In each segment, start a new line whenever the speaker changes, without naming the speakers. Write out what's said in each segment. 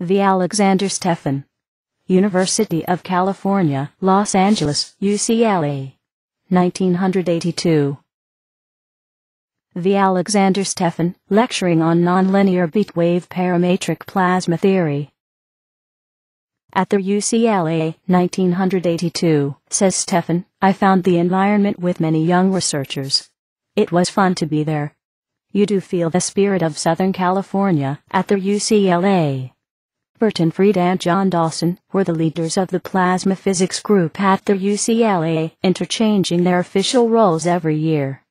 V. Alexander Stefan. University of California, Los Angeles, UCLA. 1982. V. Alexander Stefan, lecturing on nonlinear beat wave parametric plasma theory. At the UCLA, 1982, says Stefan, I found the environment with many young researchers. It was fun to be there. You do feel the spirit of Southern California at the UCLA. Burton Fried and John Dawson were the leaders of the plasma physics group at the UCLA, interchanging their official roles every year.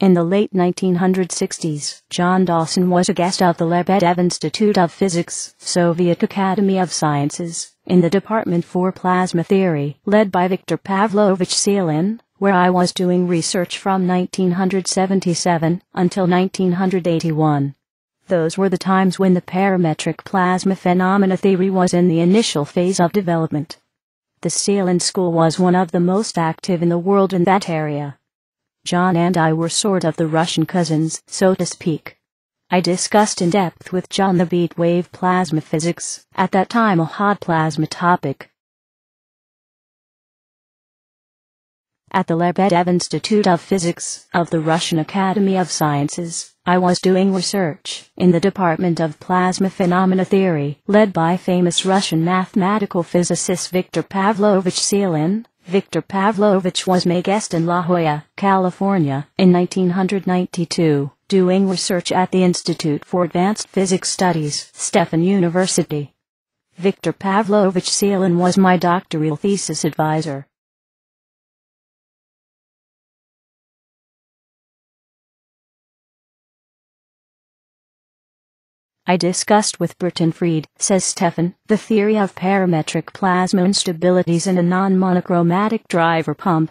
In the late 1960s, John Dawson was a guest of the Lebedev Institute of Physics, Soviet Academy of Sciences, in the Department for Plasma Theory, led by Viktor Pavlovich Silin, where I was doing research from 1977 until 1981. Those were the times when the parametric plasma phenomena theory was in the initial phase of development. The Silin School was one of the most active in the world in that area. John and I were sort of the Russian cousins, so to speak. I discussed in depth with John the beat wave plasma physics, at that time a hot plasma topic. At the Lebedev Institute of Physics of the Russian Academy of Sciences, I was doing research in the Department of Plasma Phenomena Theory, led by famous Russian mathematical physicist Viktor Pavlovich Silin, Viktor Pavlovich was my guest in La Jolla, California, in 1992, doing research at the Institute for Advanced Physics Studies, Stefan University. Viktor Pavlovich Silin was my doctoral thesis advisor. I discussed with Burton Fried, says Stefan, the theory of parametric plasma instabilities in a non-monochromatic driver pump.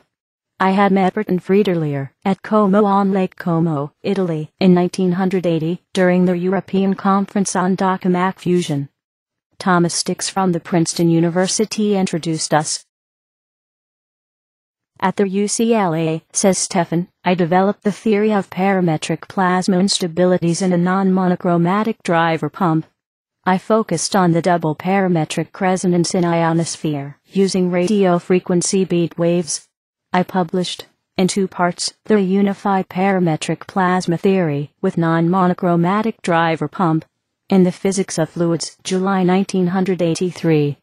I had met Burton Fried earlier, at Como on Lake Como, Italy, in 1980, during the European Conference on tokamak fusion. Thomas Stix from the Princeton University introduced us. At the UCLA, says Stefan, I developed the theory of parametric plasma instabilities in a non-monochromatic driver pump. I focused on the double parametric resonance in ionosphere, using radio frequency beat waves. I published, in two parts, the unified parametric plasma theory with non-monochromatic driver pump in the Physics of Fluids, July 1983.